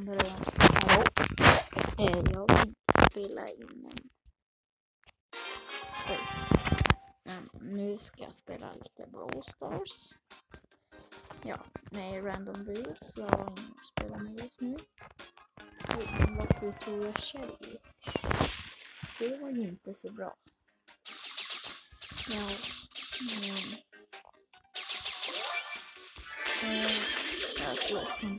andra. Hallå? Eh, jag vill spela in en... Oj. Um, nu ska jag spela lite Brawl Stars. Ja, med Random Deals. Jag har ingen att spela med just nu. Oj, men vad tror jag själv? Det var ju inte så bra. Ja, men... Eh, jag tror att hon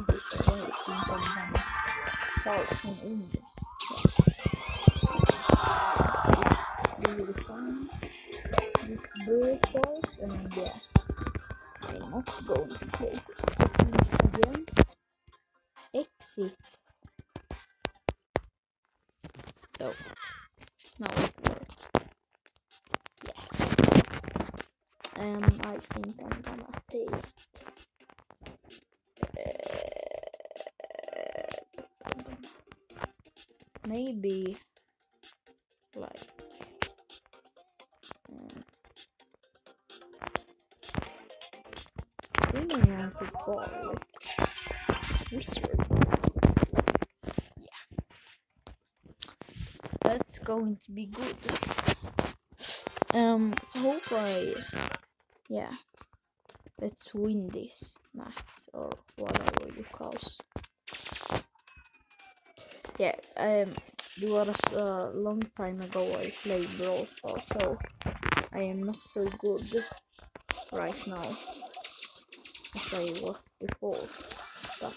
English. I don't think I'm gonna in English. Yeah. It's really fun. This bird and yeah. I'm not going to play again. Exit. So now it works. Yeah. Um, I think I'm gonna take. uh, maybe like. Um, going to call it wizard. Yeah. That's going to be good. Um, hope I, yeah, let's win this match or whatever you call. Yeah, um, it was a long time ago I played Brawl Stars, so I am not so good right now as I was before, but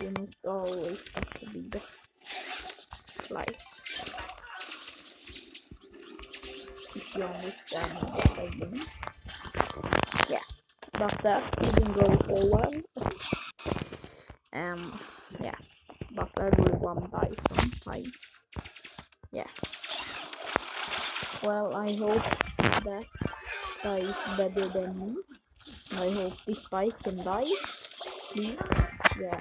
you not always to be best. Like, if you understand what I mean. Yeah, but that didn't go so well. Um, yeah, but everyone dies sometimes. Yeah. Well, I hope that guy is better than me. I hope this bike can die. Please. Yeah.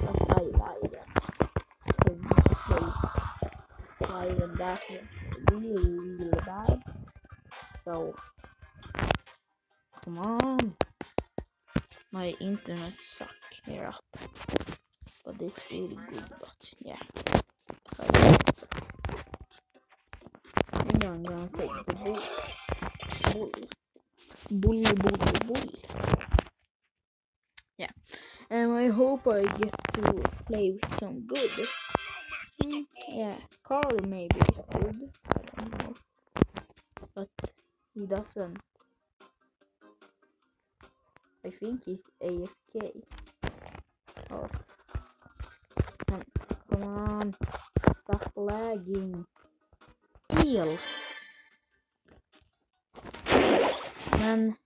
But I. Can play live and that was really, really bad. So come on. My internet suck here. But it's really good, but yeah. Think I'm gonna take the bull. Bull. Bully, bully, bully. Yeah. And I hope I get to play with some good. Mm, yeah, Carl maybe is good. I don't know. But he doesn't. I think he's AFK. Come on. Stop lagging. Heal. Man.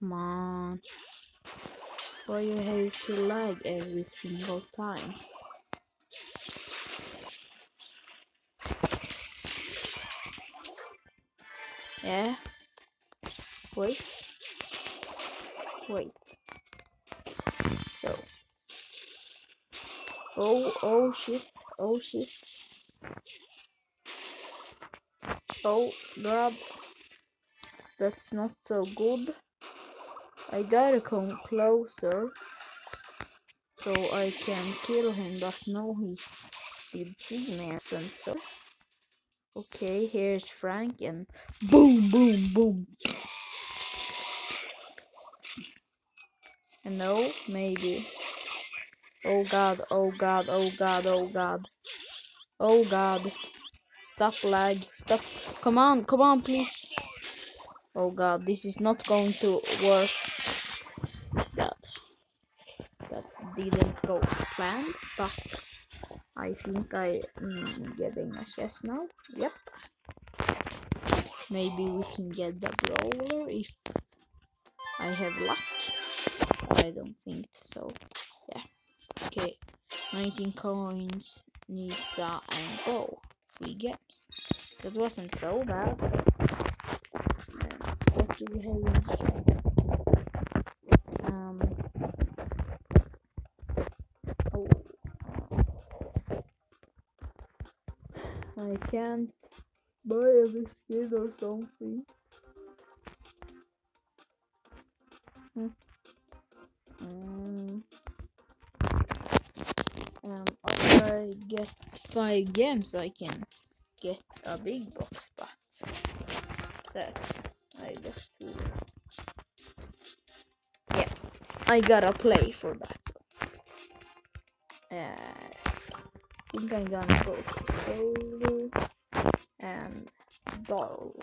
Come on. Why you have to lag every single time? Yeah. Wait. Wait. So. Oh, oh shit. Oh shit. Oh, grab. That's not so good. I gotta come closer so I can kill him, but no, he did see me and so. Okay, here's Frank and boom, boom, boom. And no, maybe. Oh god, oh god, oh god, oh god. Oh god. Stop lag. Stop. Come on, come on, please. Oh god, this is not going to work. That, that didn't go planned, but I think I am getting a chest now. Yep. Maybe we can get the brawler if I have luck. I don't think so. Yeah. Okay. 19 coins, Nita, and go. Three games. That wasn't so bad. What do we have in? Um. Oh. I can't buy a biscuit or something. Hmm. I get five games, I can get a big box, but that I just will. Yeah, I gotta play for that. So. Uh, I think I'm gonna go to solo and ball.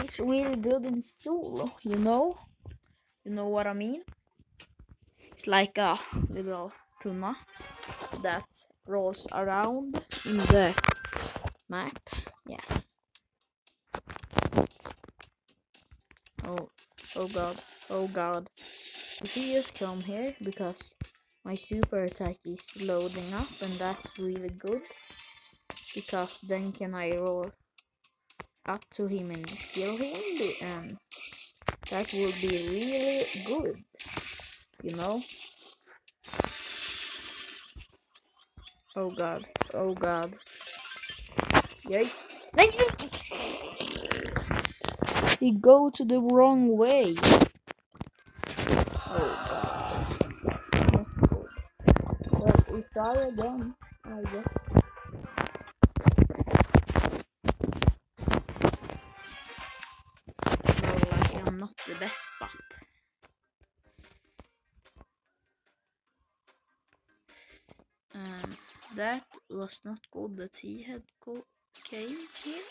He's really good in solo, you know? You know what I mean? It's like a little tuna that rolls around in the map. Yeah. Oh, oh god, oh god. If he just come here because my super attack is loading up and that's really good because then can I roll up to him and kill him and that would be really good you know oh god. Oh god. Yay he go to the wrong way. Oh god. Not good well we try again i guess. No like i'm not the best but that was not good that he had came here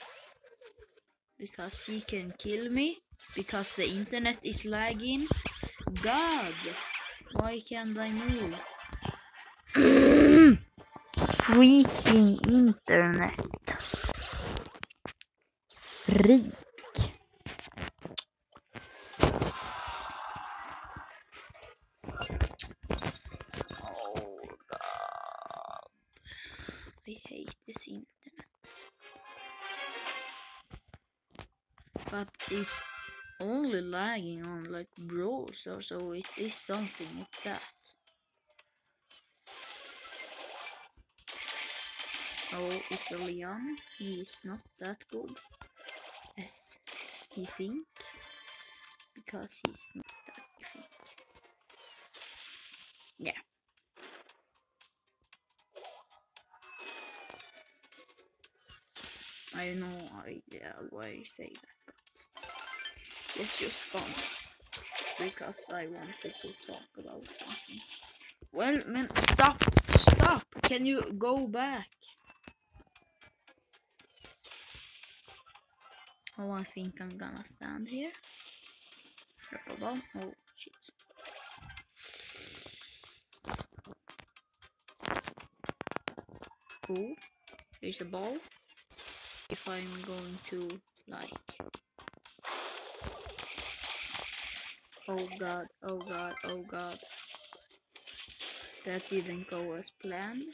because he can kill me because the internet is lagging. God, why can't I move? Freaking internet. Freak. It's only lagging on like browser, so it is something like that. Oh, it's a Leon. He is not that good as he think because he's not that you think. Yeah. I know no idea why I say that, it's just fun because I wanted to talk about something. Well, man, stop, stop! Can you go back? Oh, I think I'm gonna stand here. Oh, shit. Cool. Here's a ball. If I'm going to, like... Oh god, oh god, oh god. That didn't go as planned.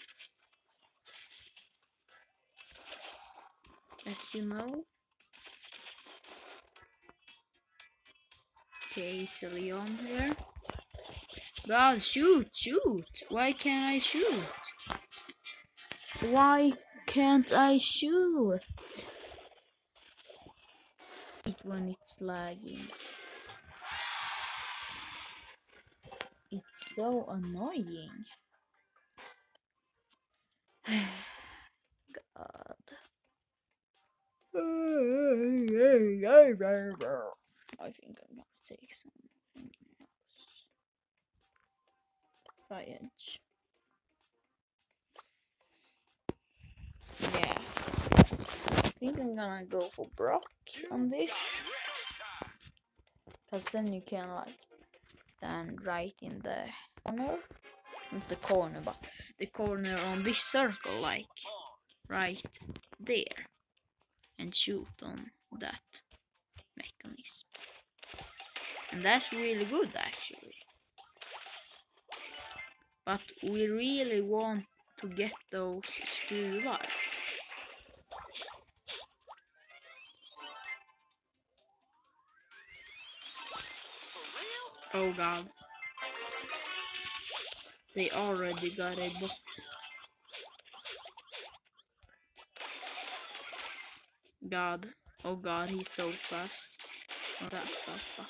As you know. Okay, it's a Leon here. God, shoot, shoot! Why can't I shoot? Why can't I shoot? It when it's lagging. It's so annoying. God. I think I'm gonna take something else. Science. Yeah. I think I'm gonna go for Brock on this. Because then you can like stand right in the corner. Not the corner, but the corner on this circle, like right there. And shoot on that mechanism. And that's really good, actually. But we really want to get those two revives. Oh god. They already got a bot. God. Oh god, he's so fast. Not that fast, but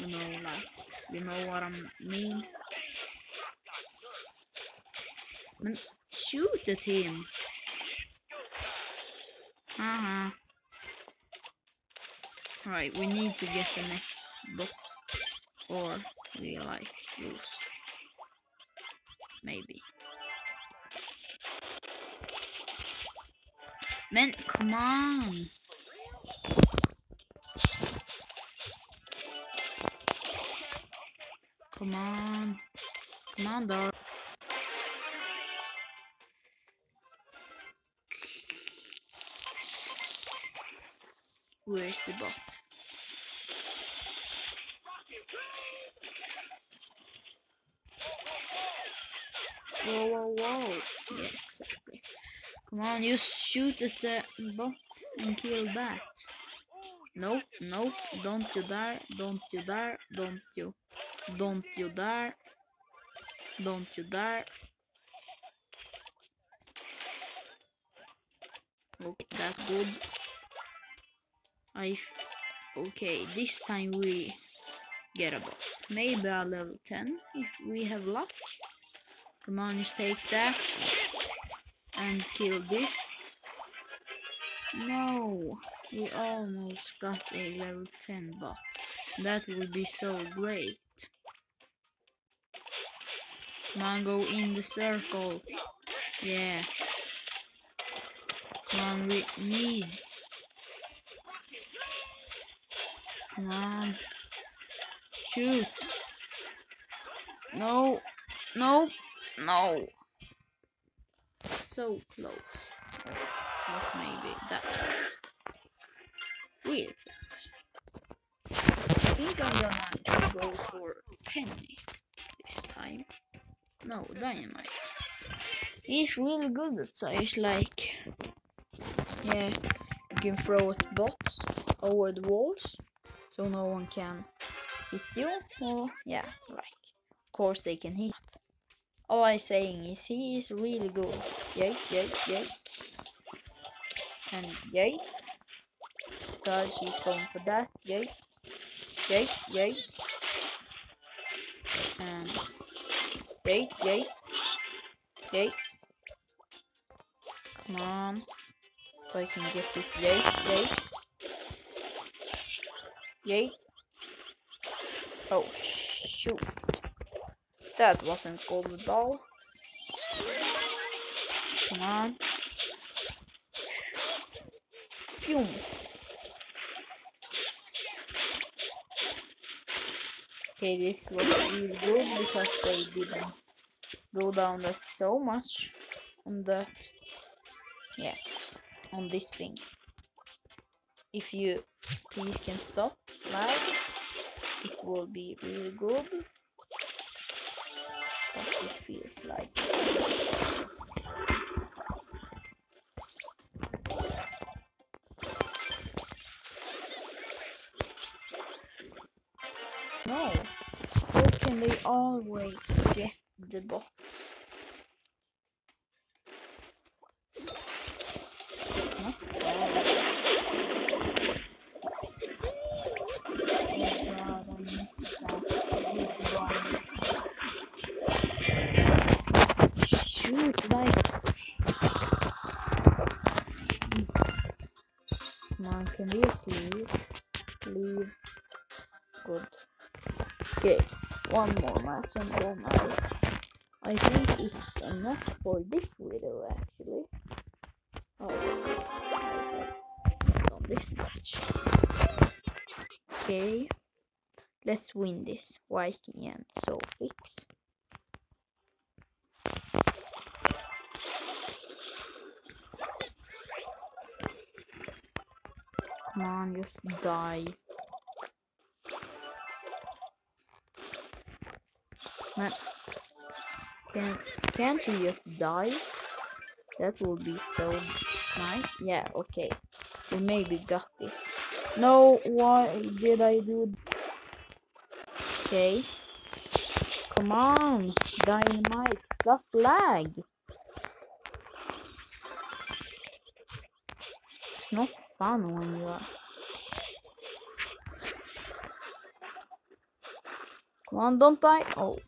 you know, like, you know what I mean? Men shoot at him! Haha. Right, we need to get the next bot. Or we like lose. Maybe. Man, come on! Come on. Come on, dog. Where's the bot? Whoa, whoa, whoa. Yeah, exactly. Come on, you shoot at the bot and kill that. Nope, nope, don't you dare, don't you dare, don't you, don't you dare, don't you dare. Okay, that's good. I, okay, this time we get a bot. Maybe a level 10 if we have luck. Come on, just take that and kill this. No, we almost got a level 10 bot. That would be so great. Come on, go in the circle. Yeah. Come on, we need. Come on. Shoot. No. No. No. So close. Not maybe that Weird. I think I'm gonna go for Penny this time. No, Dynamike. He's really good at size, like yeah, you can throw at bots over the walls so no one can hit you. Or yeah, like of course they can hit. All I'm saying is he is really good. Yay, yay, yay. And yay. Guys, he's going for that. Yay. Yay, yay. And yay, yay. Yay. Come on. If I can get this yay, yay. Yay. Oh, shoot. That wasn't gold at all. Come on. Boom. Okay, this was really good because they didn't go down that so much on that. Yeah, on this thing. If you please can stop live, it will be really good what it feels like. No, how can they always get the bots? Good. Okay, one more match and then I, I think it's enough for this video actually. Oh, on this match. Okay, let's win this Viking and so fix. Come on, just die. Man, Can can't you just die? That would be so nice. Yeah, okay. We maybe got this. No, why did I do Okay. Come on, Dynamike, stop lag. It's not fun when you are. Come on, don't die. Oh,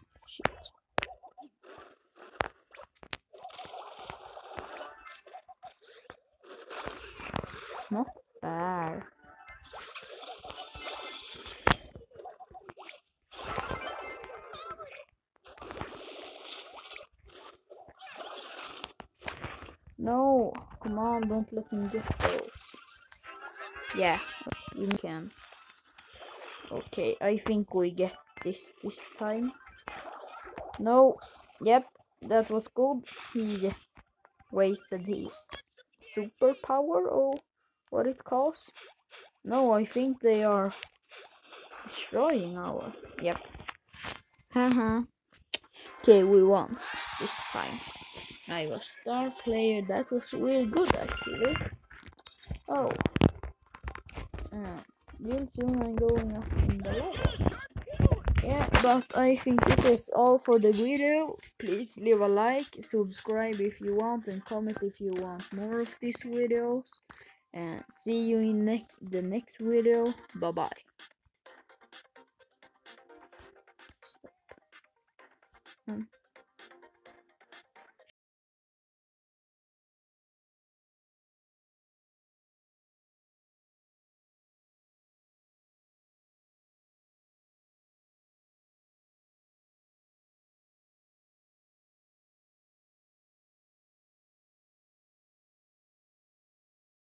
come on, don't let me get those. Yeah, you can. Okay, I think we get this this time. No, yep, that was good. He wasted his superpower or what it calls. No, I think they are destroying our. Yep. Haha. okay, we won this time. I was star player. That was really good actually. Oh. Uh, real soon I'm going up in the level. Yeah, but I think this is all for the video. Please leave a like, subscribe if you want, and comment if you want more of these videos. And see you in the next video. Bye bye. Stop. Hmm.